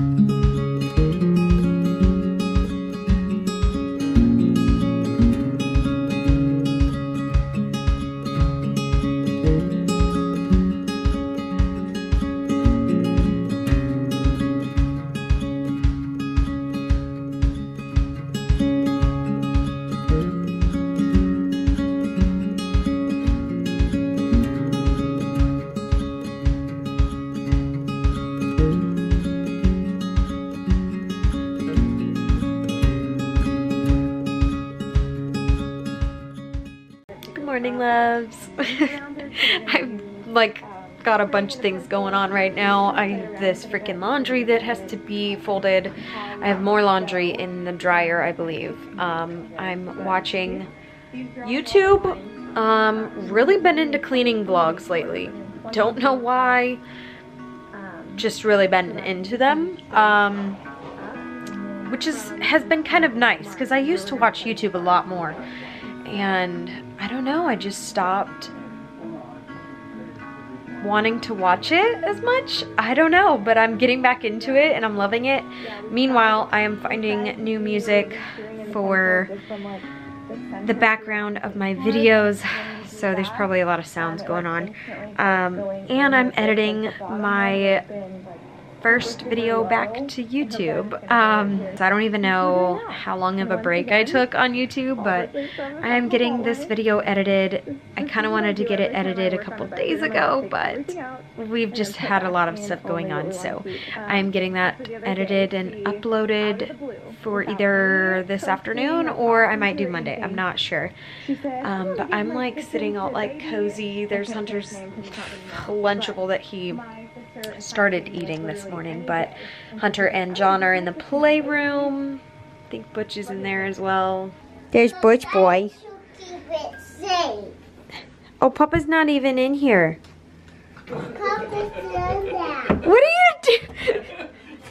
morning I've like got a bunch of things going on right now. I have this freaking laundry that has to be folded. I have more laundry in the dryer I believe. Um, I'm watching YouTube. Um, really been into cleaning vlogs lately. Don't know why. Just really been into them. Um, which is has been kind of nice because I used to watch YouTube a lot more and I don't know, I just stopped wanting to watch it as much. I don't know, but I'm getting back into it and I'm loving it. Meanwhile, I am finding new music for the background of my videos so there's probably a lot of sounds going on um, and I'm editing my first video back to YouTube. Um, so I don't even know how long of a break I took on YouTube, but I am getting this video edited. I kind of wanted to get it edited a couple days ago, but we've just had a lot of stuff going on, so I'm getting that edited and uploaded for either this afternoon or I might do Monday. I'm not sure. Um, but I'm like sitting all like cozy. There's Hunter's Lunchable that he started eating this morning, but Hunter and John are in the playroom. I think Butch is in there as well. There's Butch boy. Oh, Papa's not even in here. What are you doing?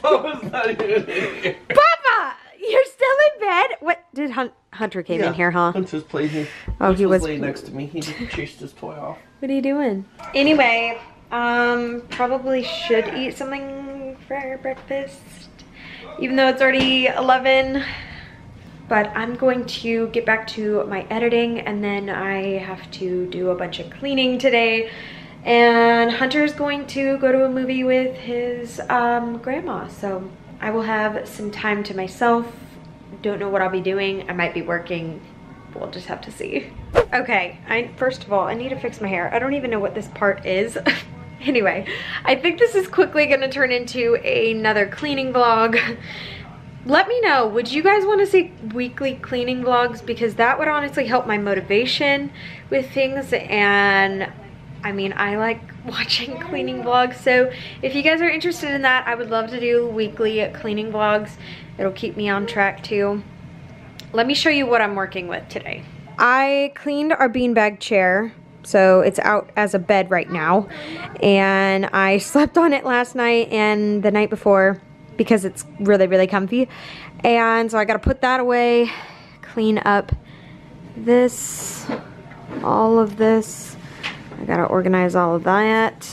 Papa's not even in here. Papa! You're still in bed? What? Did Hun Hunter came in here, huh? Hunter's played here. Oh, he was- laying next to me. He just chased his toy off. What are you doing? Anyway, um, probably should eat something for breakfast, even though it's already 11. But I'm going to get back to my editing and then I have to do a bunch of cleaning today. And Hunter's going to go to a movie with his um, grandma. So I will have some time to myself. Don't know what I'll be doing. I might be working. We'll just have to see. Okay, I first of all, I need to fix my hair. I don't even know what this part is. Anyway, I think this is quickly gonna turn into another cleaning vlog. Let me know, would you guys wanna see weekly cleaning vlogs? Because that would honestly help my motivation with things and I mean, I like watching cleaning vlogs. So if you guys are interested in that, I would love to do weekly cleaning vlogs. It'll keep me on track too. Let me show you what I'm working with today. I cleaned our beanbag chair so it's out as a bed right now. And I slept on it last night and the night before because it's really, really comfy. And so I gotta put that away, clean up this, all of this. I gotta organize all of that.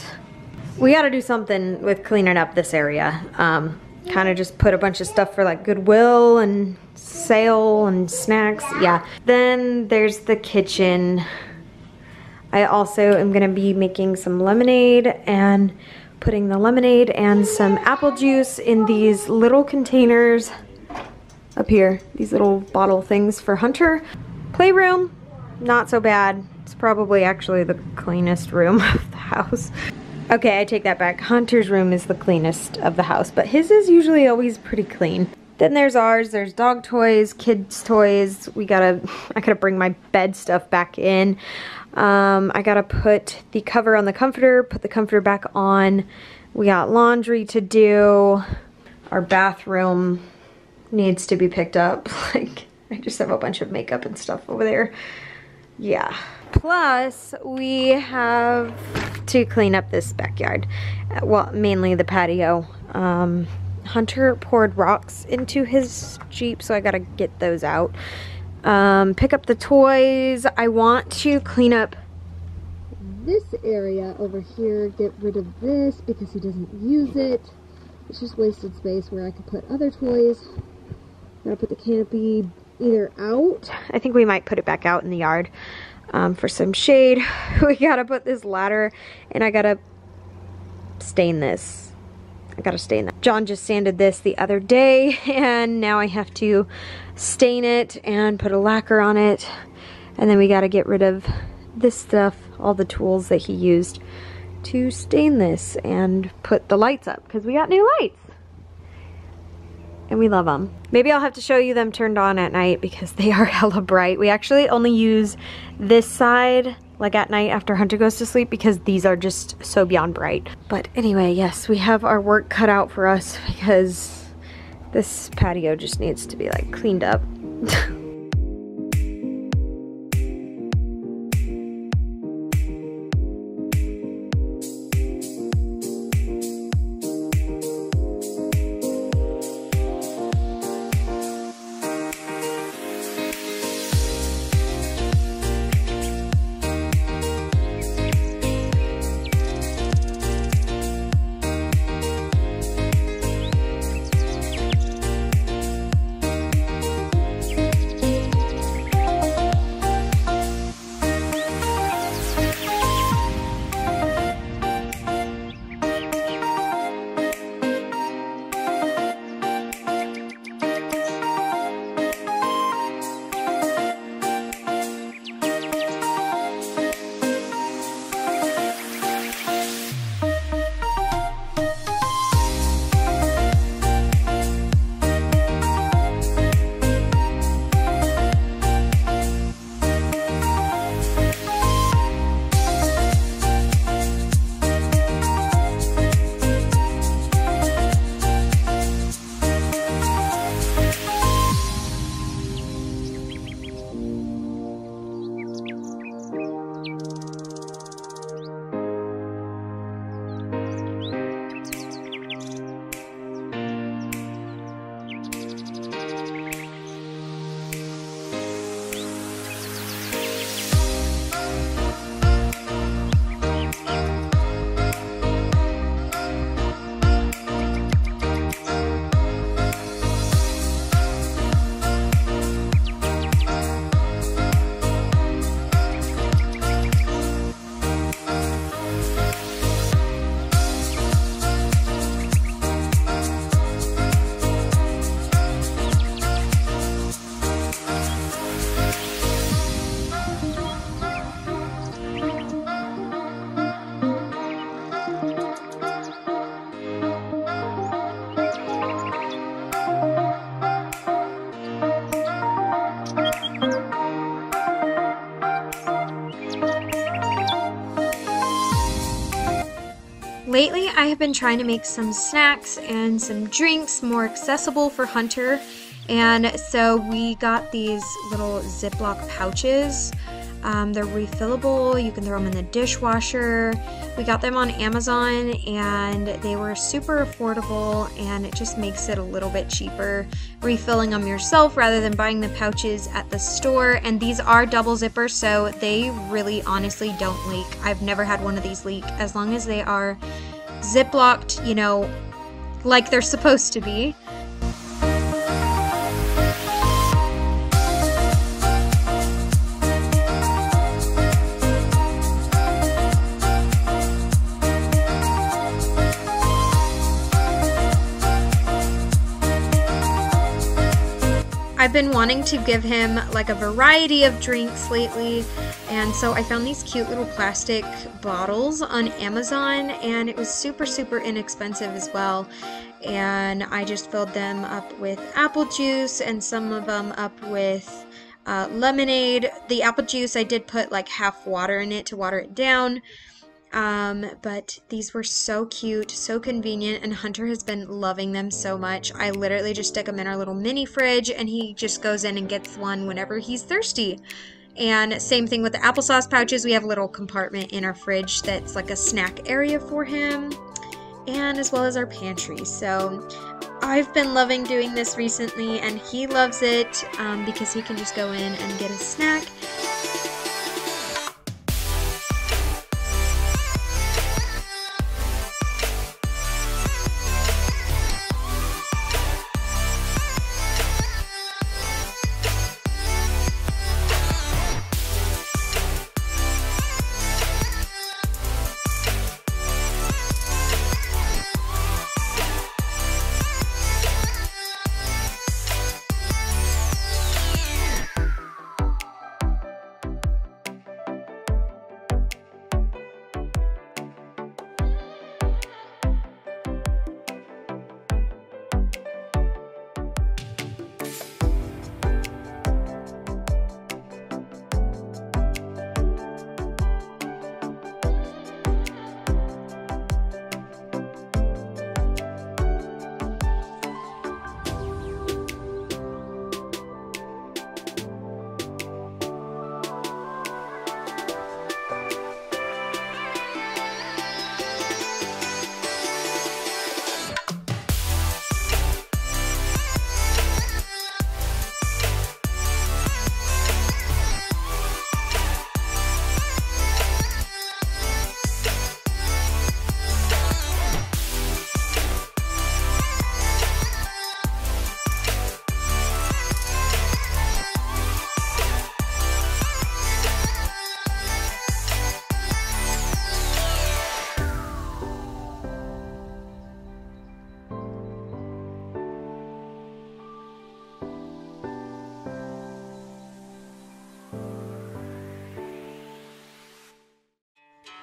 We gotta do something with cleaning up this area. Um, kind of just put a bunch of stuff for like Goodwill and sale and snacks. Yeah. Then there's the kitchen. I also am gonna be making some lemonade and putting the lemonade and some apple juice in these little containers up here. These little bottle things for Hunter. Playroom, not so bad. It's probably actually the cleanest room of the house. Okay, I take that back. Hunter's room is the cleanest of the house, but his is usually always pretty clean. Then there's ours, there's dog toys, kids toys. We gotta, I gotta bring my bed stuff back in. Um, I gotta put the cover on the comforter, put the comforter back on. We got laundry to do. Our bathroom needs to be picked up. Like, I just have a bunch of makeup and stuff over there. Yeah. Plus, we have to clean up this backyard. Well, mainly the patio. Um, Hunter poured rocks into his Jeep, so I gotta get those out um, pick up the toys. I want to clean up this area over here, get rid of this because he doesn't use it. it's just wasted space where I could put other toys. Gotta put the canopy either out. I think we might put it back out in the yard um, for some shade. we gotta put this ladder and I gotta stain this. I gotta stain that. John just sanded this the other day and now I have to stain it and put a lacquer on it. And then we gotta get rid of this stuff, all the tools that he used to stain this and put the lights up because we got new lights and we love them. Maybe I'll have to show you them turned on at night because they are hella bright. We actually only use this side like at night after Hunter goes to sleep because these are just so beyond bright. But anyway, yes, we have our work cut out for us because this patio just needs to be like cleaned up. Lately, I have been trying to make some snacks and some drinks more accessible for Hunter. And so we got these little Ziploc pouches. Um, they're refillable, you can throw them in the dishwasher. We got them on Amazon and they were super affordable and it just makes it a little bit cheaper refilling them yourself rather than buying the pouches at the store. And these are double zippers, so they really honestly don't leak. I've never had one of these leak as long as they are ziplocked, you know, like they're supposed to be. I've been wanting to give him like a variety of drinks lately and so I found these cute little plastic bottles on Amazon and it was super super inexpensive as well and I just filled them up with apple juice and some of them up with uh, lemonade. The apple juice I did put like half water in it to water it down um, but these were so cute, so convenient, and Hunter has been loving them so much. I literally just stick them in our little mini fridge, and he just goes in and gets one whenever he's thirsty. And same thing with the applesauce pouches. We have a little compartment in our fridge that's like a snack area for him, and as well as our pantry. So I've been loving doing this recently, and he loves it um, because he can just go in and get a snack.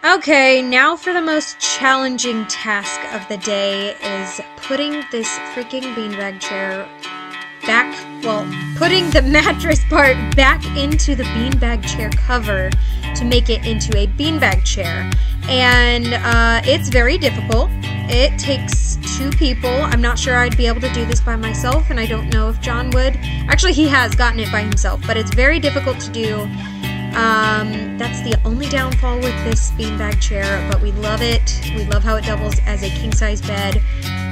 Okay, now for the most challenging task of the day is putting this freaking beanbag chair back, well, putting the mattress part back into the beanbag chair cover to make it into a beanbag chair. And uh, it's very difficult. It takes two people. I'm not sure I'd be able to do this by myself, and I don't know if John would. Actually, he has gotten it by himself, but it's very difficult to do. Um, that's the only downfall with this beanbag chair, but we love it. We love how it doubles as a king size bed.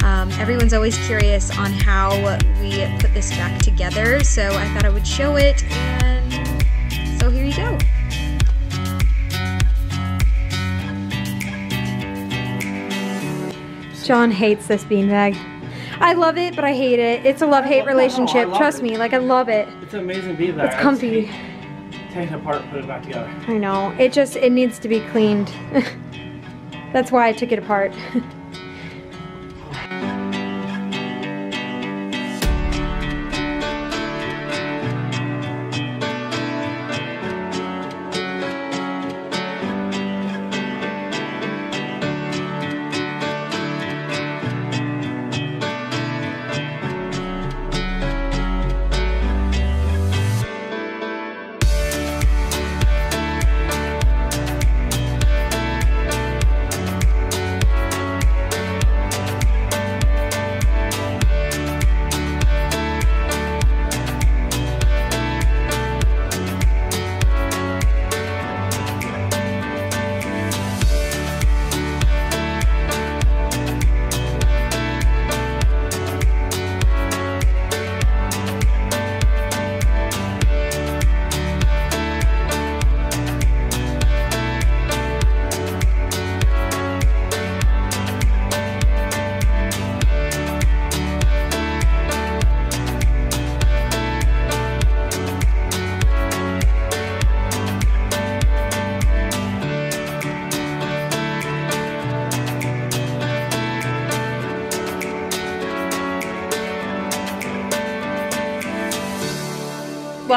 Um, everyone's always curious on how we put this back together, so I thought I would show it, and so here you go. John hates this beanbag. I love it, but I hate it. It's a love-hate relationship. love Trust it. me, like I love it. It's an amazing beanbag. It's comfy. Take it apart, put it back together. I know. It just it needs to be cleaned. That's why I took it apart.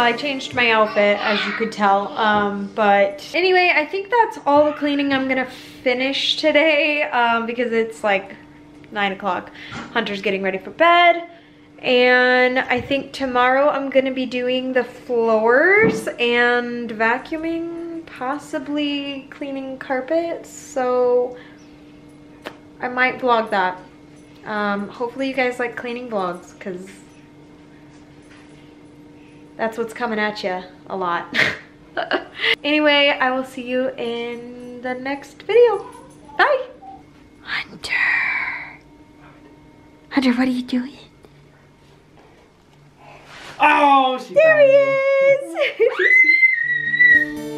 I changed my outfit, as you could tell. Um, but anyway, I think that's all the cleaning I'm gonna finish today um, because it's like nine o'clock. Hunter's getting ready for bed. And I think tomorrow I'm gonna be doing the floors and vacuuming, possibly cleaning carpets. So I might vlog that. Um, hopefully you guys like cleaning vlogs because that's what's coming at you a lot. anyway, I will see you in the next video. Bye. Hunter. Hunter, what are you doing? Oh, she There he you. is.